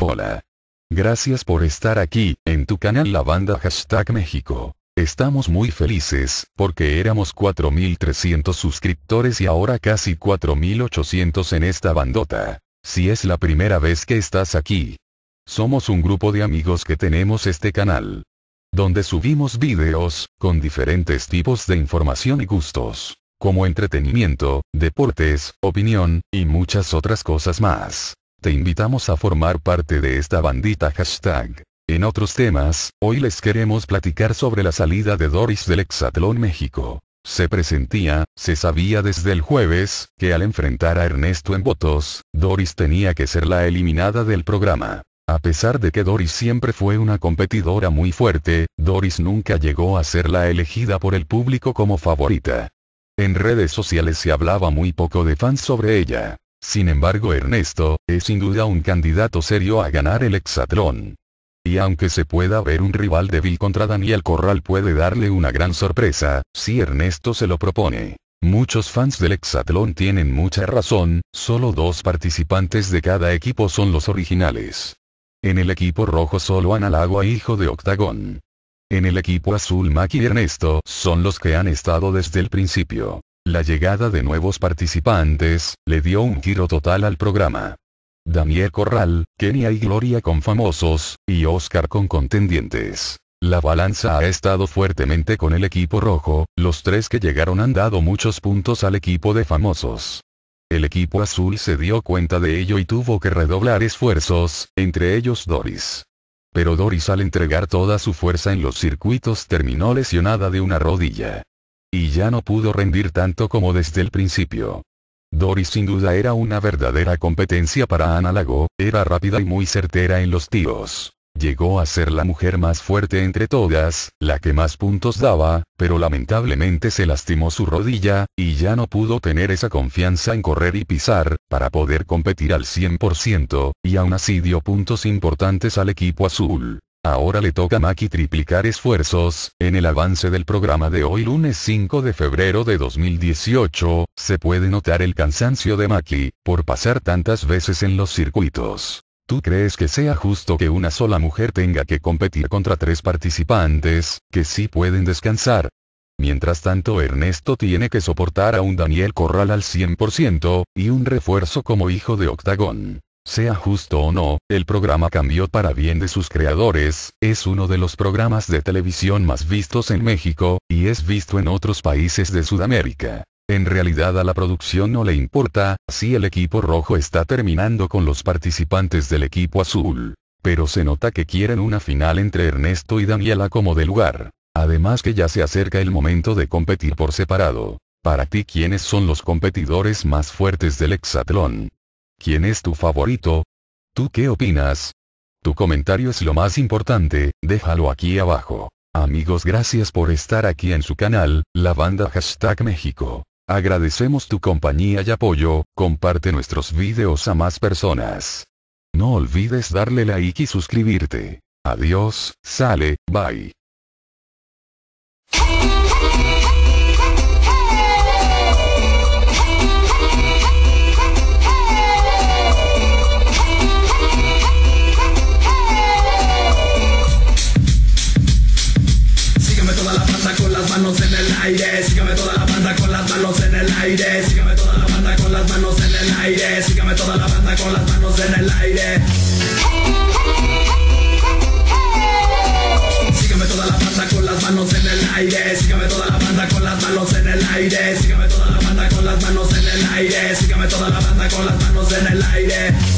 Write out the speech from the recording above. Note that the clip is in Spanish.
Hola. Gracias por estar aquí, en tu canal La Banda Hashtag México. Estamos muy felices, porque éramos 4.300 suscriptores y ahora casi 4.800 en esta bandota. Si es la primera vez que estás aquí. Somos un grupo de amigos que tenemos este canal. Donde subimos videos, con diferentes tipos de información y gustos. Como entretenimiento, deportes, opinión, y muchas otras cosas más. Te invitamos a formar parte de esta bandita hashtag. En otros temas, hoy les queremos platicar sobre la salida de Doris del Exatlón México. Se presentía, se sabía desde el jueves, que al enfrentar a Ernesto en votos, Doris tenía que ser la eliminada del programa. A pesar de que Doris siempre fue una competidora muy fuerte, Doris nunca llegó a ser la elegida por el público como favorita. En redes sociales se hablaba muy poco de fans sobre ella. Sin embargo Ernesto, es sin duda un candidato serio a ganar el hexatlón. Y aunque se pueda ver un rival débil contra Daniel Corral puede darle una gran sorpresa, si Ernesto se lo propone. Muchos fans del hexatlón tienen mucha razón, solo dos participantes de cada equipo son los originales. En el equipo rojo solo Analagua hijo de Octagón. En el equipo azul Maki y Ernesto son los que han estado desde el principio. La llegada de nuevos participantes, le dio un giro total al programa. Daniel Corral, Kenia y Gloria con famosos, y Oscar con contendientes. La balanza ha estado fuertemente con el equipo rojo, los tres que llegaron han dado muchos puntos al equipo de famosos. El equipo azul se dio cuenta de ello y tuvo que redoblar esfuerzos, entre ellos Doris. Pero Doris al entregar toda su fuerza en los circuitos terminó lesionada de una rodilla. Y ya no pudo rendir tanto como desde el principio. Doris sin duda era una verdadera competencia para Ana Lago, era rápida y muy certera en los tiros. Llegó a ser la mujer más fuerte entre todas, la que más puntos daba, pero lamentablemente se lastimó su rodilla, y ya no pudo tener esa confianza en correr y pisar, para poder competir al 100%, y aún así dio puntos importantes al equipo azul. Ahora le toca a Maki triplicar esfuerzos, en el avance del programa de hoy lunes 5 de febrero de 2018, se puede notar el cansancio de Maki, por pasar tantas veces en los circuitos. ¿Tú crees que sea justo que una sola mujer tenga que competir contra tres participantes, que sí pueden descansar? Mientras tanto Ernesto tiene que soportar a un Daniel Corral al 100%, y un refuerzo como hijo de Octagón. Sea justo o no, el programa cambió para bien de sus creadores, es uno de los programas de televisión más vistos en México, y es visto en otros países de Sudamérica. En realidad a la producción no le importa, si el equipo rojo está terminando con los participantes del equipo azul. Pero se nota que quieren una final entre Ernesto y Daniela como de lugar. Además que ya se acerca el momento de competir por separado. Para ti quiénes son los competidores más fuertes del hexatlón. ¿Quién es tu favorito? ¿Tú qué opinas? Tu comentario es lo más importante, déjalo aquí abajo. Amigos gracias por estar aquí en su canal, la banda hashtag México. Agradecemos tu compañía y apoyo, comparte nuestros videos a más personas. No olvides darle like y suscribirte. Adiós, sale, bye. banda con las manos en el aire, sígame toda la banda con las manos en el aire, sígame toda la banda con las manos en el aire, sígame toda la banda con las manos en el aire. Sígame toda la banda con las manos en el aire, sígame toda la banda con las manos en el aire, sígame toda la banda con las manos en el aire, sígame toda la banda con las manos en el aire.